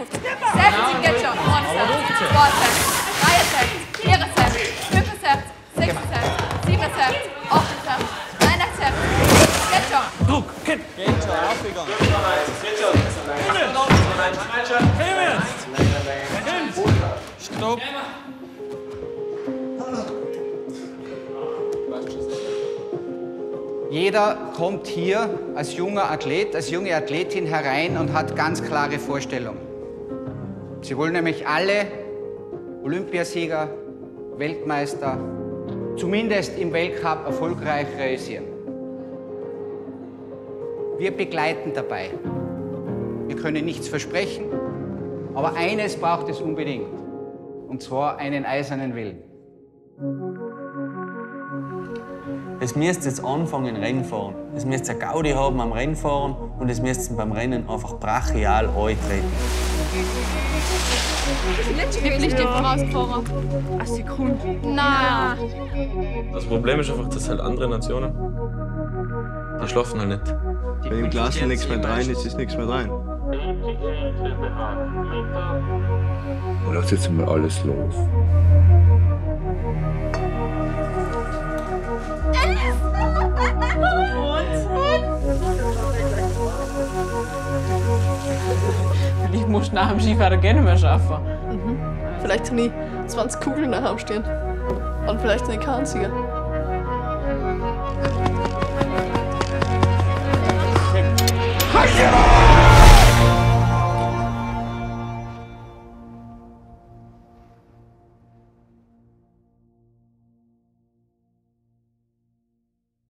50. 60 Gadget. One set. One set. Drei set. Vier set. Fünf set. Sechs set. Sieben set. Acht set. Neun set. Gadget. Druck. Kipp. Gadget. Aufgegangen. Gadget. Himmels. Stopp. Jeder kommt hier als junger Athlet, als junge Athletin herein und hat ganz klare Vorstellungen. Sie wollen nämlich alle Olympiasieger, Weltmeister, zumindest im Weltcup erfolgreich realisieren. Wir begleiten dabei. Wir können nichts versprechen, aber eines braucht es unbedingt, und zwar einen eisernen Willen. Es müsst jetzt anfangen, Rennen fahren. Es müsst eine Gaudi haben am Rennfahren und es müsst beim Rennen einfach brachial eintreten. Wirklich nicht vorausgefahren. Eine Sekunde. Nein. Das Problem ist einfach, dass halt andere Nationen, die schlafen halt nicht. Wenn im Glas nichts mehr rein ist, ist nichts mehr rein. Lass jetzt mal alles los. Ich muss nach dem Skifahren gerne mehr schaffen. Vielleicht sind die 20 Kugeln nachher am Stehen. Und vielleicht sind die kein einziger. Ja!